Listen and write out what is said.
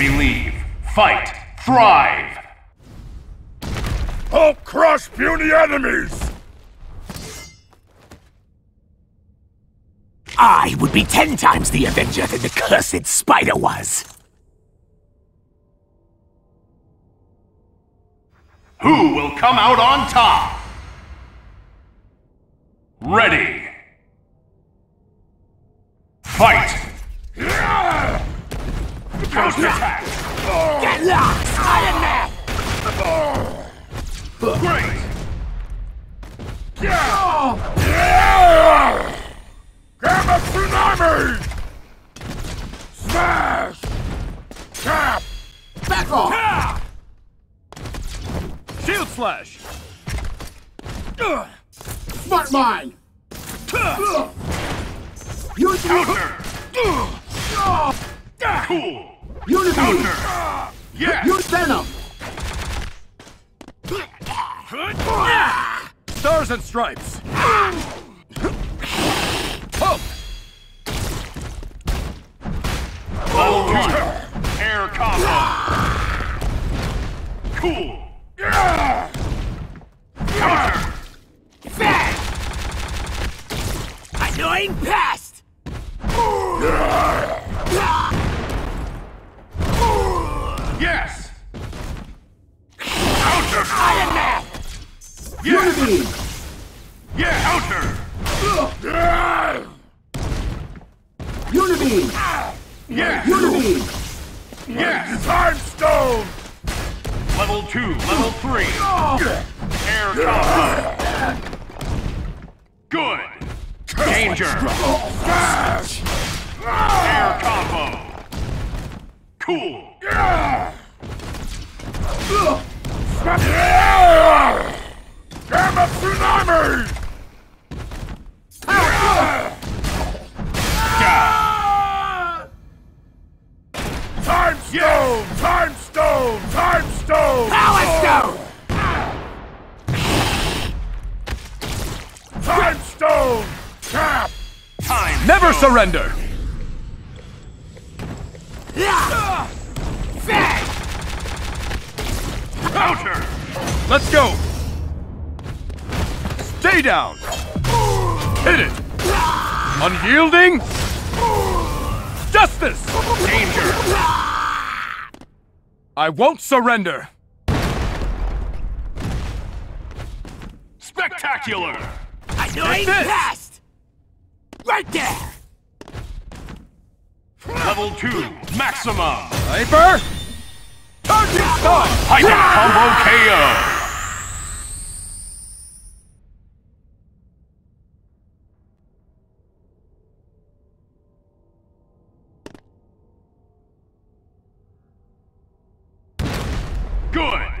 Believe. Fight. Thrive. Hulk crush puny enemies! I would be ten times the Avenger than the cursed spider was. Who will come out on top? Ready. Fight! Counterattack! Get lost, Iron Man! Great! Yeah! yeah! Gamma Tsunami! Smash! Tap! Back off! Shield Slash! Smart mine! Use Counter! Cool! Unity! Counter! Yes! Use Venom! Stars and Stripes! Hulk! Level 2! Air combo! Cool! Counter! Fang! Annoying pest! Counter! Iron Man! Yes! Unity! Yeah! Counter! Unity! Yes! Unity! Yes! Time Stone! Level 2, level 3! Air combo! Good! Danger! Air combo! Cool! Gamma Tsunami! Time Stone! Time Stone! Time Stone! Power Stone! Time Stone! Tap! Time! Never stone. surrender! Let's go! Stay down! Hit it! Unyielding! Justice! Danger! I won't surrender! Spectacular! Annoying this. pest! Right there! Level 2, maximum! Hyper! Charging Star! Hyper combo KO! Good!